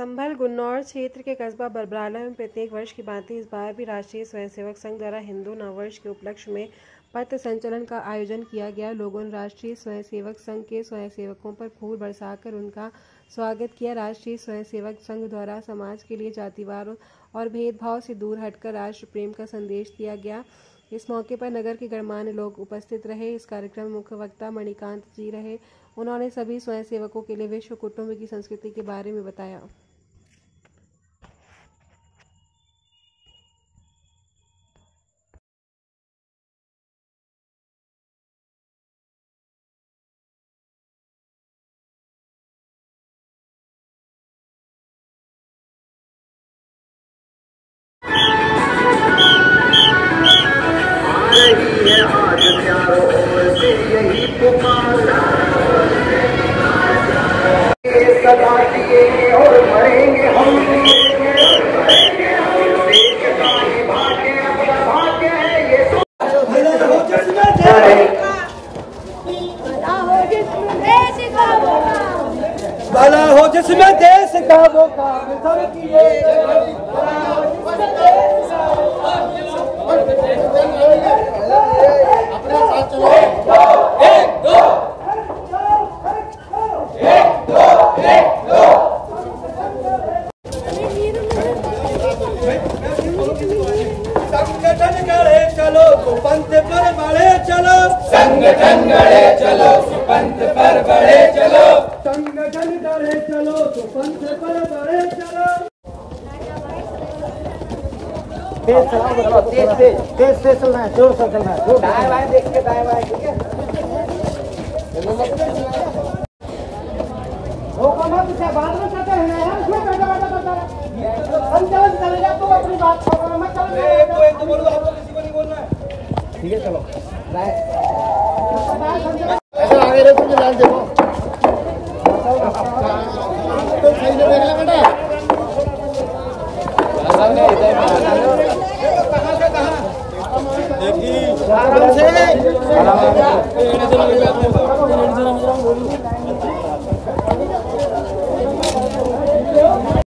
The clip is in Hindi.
संभल गुन्नौर क्षेत्र के कस्बा बरबराला में प्रत्येक वर्ष की भांति इस बार भी राष्ट्रीय स्वयंसेवक संघ द्वारा हिंदू नववर्ष के उपलक्ष्य में पथ संचलन का आयोजन किया गया। लोगों ने राष्ट्रीय स्वयंसेवक संघ के स्वयंसेवकों पर फूल बरसाकर उनका स्वागत किया। राष्ट्रीय स्वयंसेवक संघ द्वारा समाज के लिए जातिवार और भेदभाव से दूर हटकर राष्ट्र प्रेम का संदेश दिया गया। इस मौके पर नगर के गणमान्य लोग उपस्थित रहे। इस कार्यक्रम में मुख्य वक्ता मणिकांत जी रहे। उन्होंने सभी स्वयंसेवकों के लिए विश्व कुटुंब की संस्कृति के बारे में बताया। है आज चारों यही पुकार सदा जिए और मरेंगे हम देश का भाग्य अपना भाग्य ये तो भला हो जिसमें देश का वो काम सब किए संगठन गढ़े चलो तो पंथ पर बढ़े चलो। संगठन गढ़े चलो तो पंथ पर बढ़े चलो। संगठन गढ़े चलो तो पंथ पर बढ़े चलो। तेज चलाओ तेज तेज तेज तेज चलना है ज़ोर से चलना है दाएँ बाएँ देख के दाएँ बाएँ ठीक है। धोखा मत उसे बाद में चलते हैं यार क्यों बैठा बैठा करता है? हम चलन चलेगा तो अपनी बात ठीक है चलो। ऐसा आगे देखो लाल देखो। तो सही से देख ले बेटा। कहाँ से। कहाँ देखी आराम से